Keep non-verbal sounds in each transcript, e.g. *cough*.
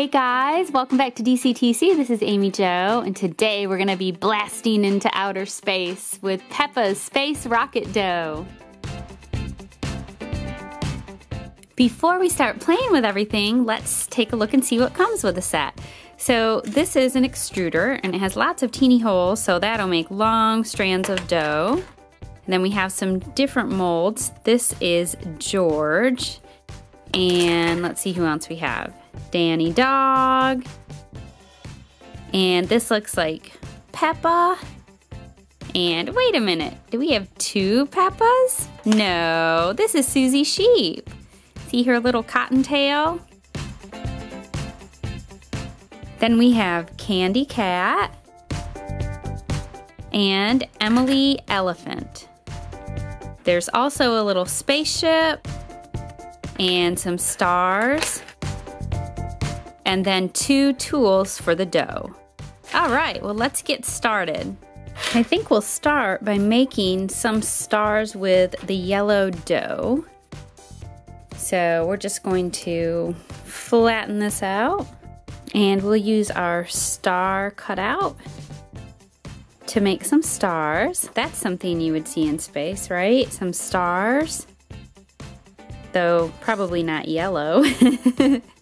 Hey guys, welcome back to DCTC. This is Amy Jo, and today we're going to be blasting into outer space with Peppa's Space Rocket Dough. Before we start playing with everything, let's take a look and see what comes with the set. So this is an extruder and it has lots of teeny holes, so that'll make long strands of dough. And then we have some different molds. This is George. And let's see who else we have. Danny Dog. And this looks like Peppa. And wait a minute, do we have two Peppas? No, this is Susie Sheep. See her little cottontail? Then we have Candy Cat and Emily Elephant. There's also a little spaceship and some stars and then two tools for the dough. All right, well let's get started. I think we'll start by making some stars with the yellow dough. So we're just going to flatten this out and we'll use our star cutout to make some stars. That's something you would see in space, right? Some stars, though probably not yellow. *laughs*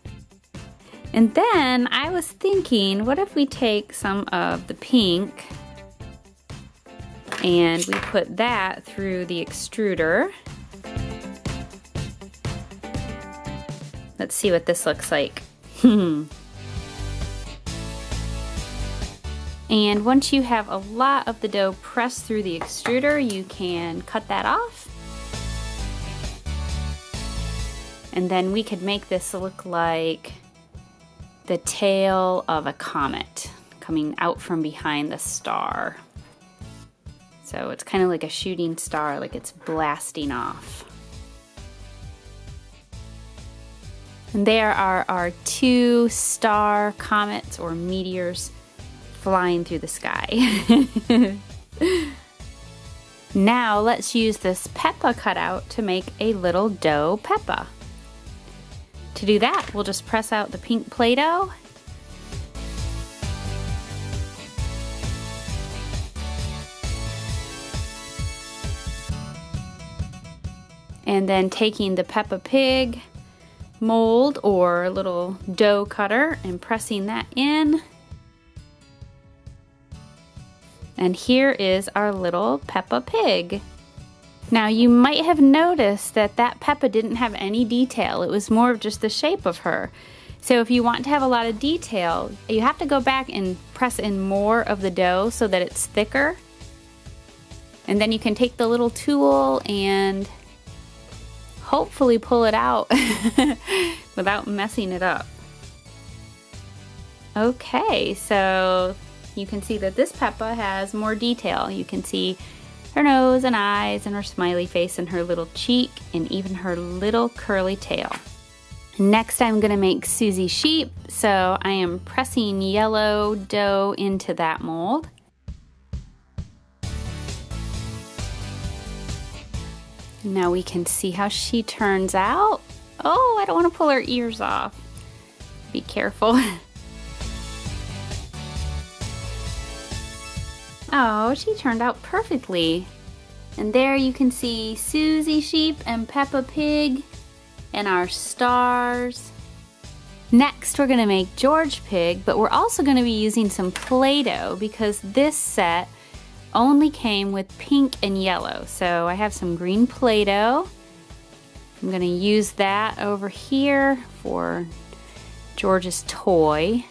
and then I was thinking, what if we take some of the pink and we put that through the extruder. Let's see what this looks like. Hmm. and once you have a lot of the dough pressed through the extruder, you can cut that off. And then we could make this look like the tail of a comet coming out from behind the star. So it's kind of like a shooting star, like it's blasting off. And there are our two star comets or meteors flying through the sky. *laughs* now let's use this Peppa cutout to make a little dough Peppa. To do that, we'll just press out the pink Play-Doh and then taking the Peppa Pig mold or little dough cutter and pressing that in. And here is our little Peppa Pig. Now you might have noticed that that Peppa didn't have any detail. It was more of just the shape of her. So if you want to have a lot of detail, you have to go back and press in more of the dough so that it's thicker. And then you can take the little tool and hopefully pull it out *laughs* without messing it up. Okay, so you can see that this Peppa has more detail. You can see her nose and eyes and her smiley face and her little cheek and even her little curly tail. Next I'm to make Susie Sheep, so I am pressing yellow dough into that mold. Now we can see how she turns out. Oh, I don't want to pull her ears off. Be careful. *laughs* oh, she turned out perfectly. And there you can see Susie Sheep and Peppa Pig and our stars. Next, we're going to make George Pig, but we're also going to be using some Play-Doh because this set only came with pink and yellow. So I have some green Play-Doh. I'm gonna use that over here for George's toy.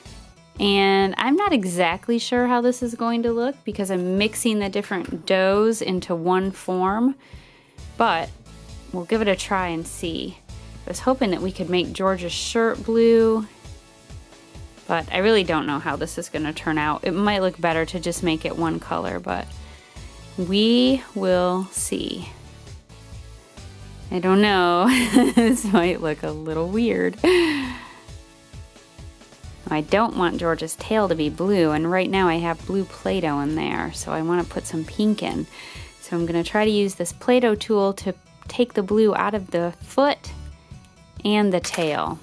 And I'm not exactly sure how this is going to look because I'm mixing the different doughs into one form, but we'll give it a try and see. I was hoping that we could make George's shirt blue but I really don't know how this is going to turn out. It might look better to just make it one color, but we will see. I don't know. *laughs* this might look a little weird. *laughs* I don't want George's tail to be blue, and right now I have blue Play-Doh in there, so I want to put some pink in. So I'm going to try to use this Play-Doh tool to take the blue out of the foot and the tail.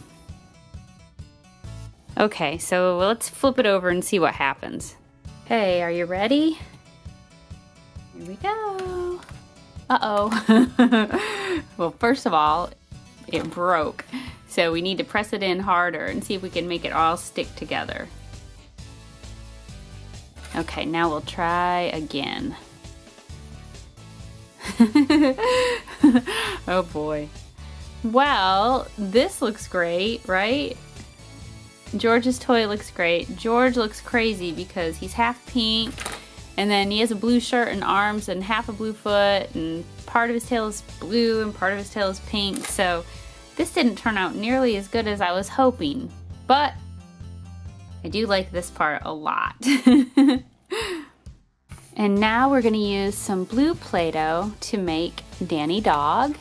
Okay, so let's flip it over and see what happens. Hey, are you ready? Here we go. Uh-oh. *laughs* well, first of all, it broke. So we need to press it in harder and see if we can make it all stick together. Okay, now we'll try again. *laughs* oh boy. Well, this looks great, right? George's toy looks great. George looks crazy because he's half pink and then he has a blue shirt and arms and half a blue foot and part of his tail is blue and part of his tail is pink. So this didn't turn out nearly as good as I was hoping, but I do like this part a lot. *laughs* and now we're gonna use some blue Play-Doh to make Danny Dog.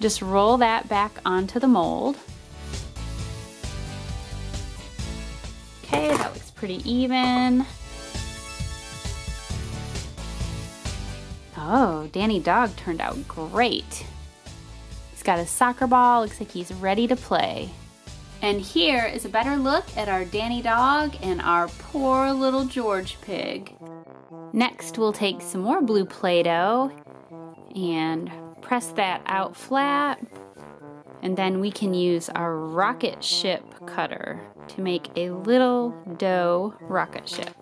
Just roll that back onto the mold. Okay, that looks pretty even. Oh, Danny Dog turned out great. Got a soccer ball, looks like he's ready to play. And here is a better look at our Danny Dog and our poor little George Pig. Next, we'll take some more blue Play-Doh and press that out flat. And then we can use our rocket ship cutter to make a little dough rocket ship.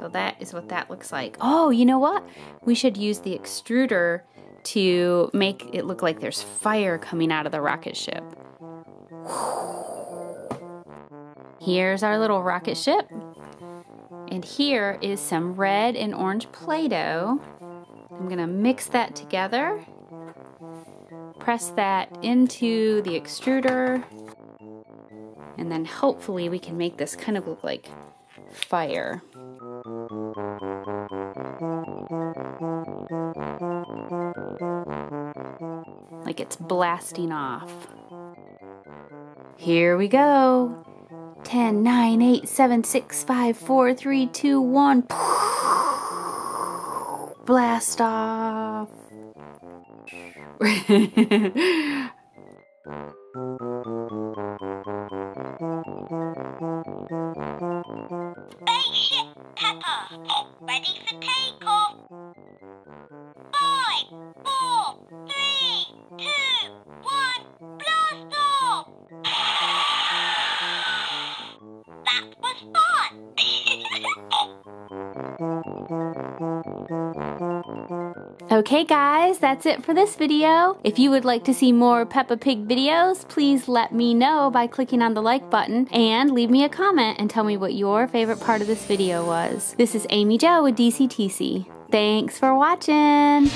So that is what that looks like. Oh, you know what? We should use the extruder to make it look like there's fire coming out of the rocket ship. Here's our little rocket ship. And here is some red and orange Play-Doh. I'm gonna mix that together. Press that into the extruder. And then hopefully we can make this kind of look like fire. Like it's blasting off. Here we go. 10, 9, 8, 7, 6, 5, 4, 3, 2, 1. *laughs* Blast off. *laughs* Okay guys, that's it for this video. If you would like to see more Peppa Pig videos, please let me know by clicking on the like button and leave me a comment and tell me what your favorite part of this video was. This is Amy Jo with DCTC. Thanks for watching!